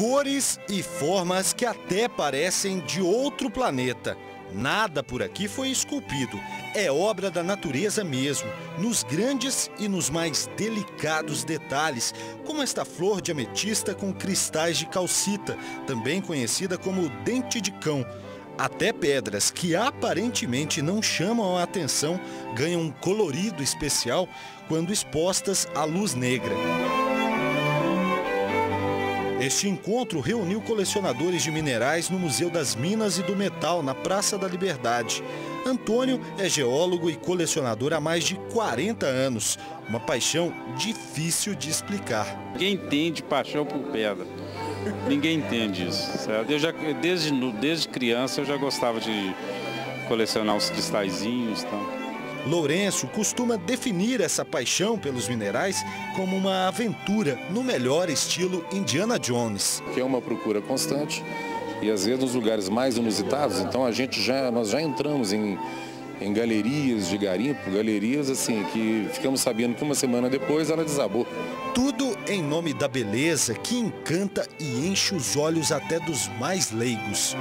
Cores e formas que até parecem de outro planeta. Nada por aqui foi esculpido. É obra da natureza mesmo, nos grandes e nos mais delicados detalhes, como esta flor de ametista com cristais de calcita, também conhecida como dente de cão. Até pedras que aparentemente não chamam a atenção ganham um colorido especial quando expostas à luz negra. Este encontro reuniu colecionadores de minerais no Museu das Minas e do Metal, na Praça da Liberdade. Antônio é geólogo e colecionador há mais de 40 anos. Uma paixão difícil de explicar. Ninguém entende paixão por pedra. Ninguém entende isso. Certo? Eu já, desde, desde criança eu já gostava de colecionar os cristalzinhos. Lourenço costuma definir essa paixão pelos minerais como uma aventura no melhor estilo Indiana Jones. Que é uma procura constante e às vezes nos lugares mais inusitados, então a gente já, nós já entramos em, em galerias de garimpo, galerias assim, que ficamos sabendo que uma semana depois ela desabou. Tudo em nome da beleza que encanta e enche os olhos até dos mais leigos.